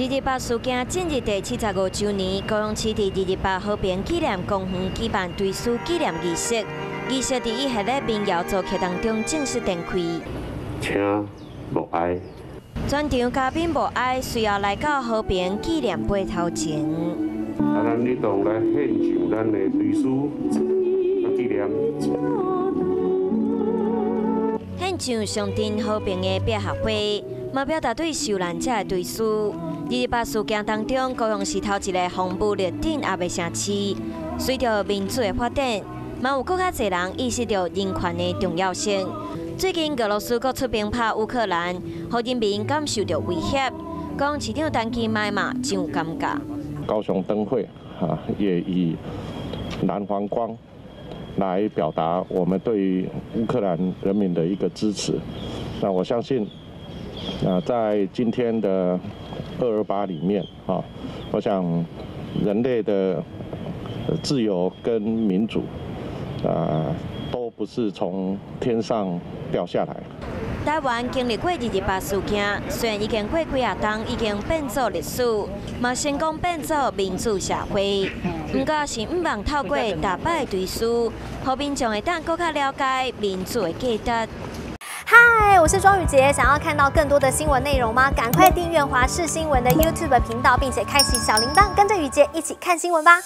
二二八事件今日第七十五周年，高雄市伫二二八和平纪念公园举办追思纪念仪式。仪式伫一系列民谣组曲当中正式展开。请默哀。全场嘉宾默哀，需要来到和平纪念碑头前。啊，咱呢度来献上咱的追思纪念。献上上镇和平的百合花，嘛表达对受难者的追思。二八事件当中，高雄市头一个红布立顶也未城市。随着民主的发展，嘛有更加侪人意识到人权的重要性。最近俄罗斯国出兵拍乌克兰，让人民感受到威胁。高雄市长陈其迈嘛真有感觉。高雄灯会啊，也以蓝黄光来表达我们对于乌克兰人民的一个支持。那我相信，啊，在今天的。二二八里面啊，我想人类的自由跟民主啊，都不是从天上掉下来。台湾经历过二二八事件，虽然已经过几啊冬，已经变作历史，嘛成功变作民主社会。不过是毋忘透过大败对书，和民众会当更加了解民主的价值。我是庄宇杰，想要看到更多的新闻内容吗？赶快订阅华视新闻的 YouTube 频道，并且开启小铃铛，跟着宇杰一起看新闻吧。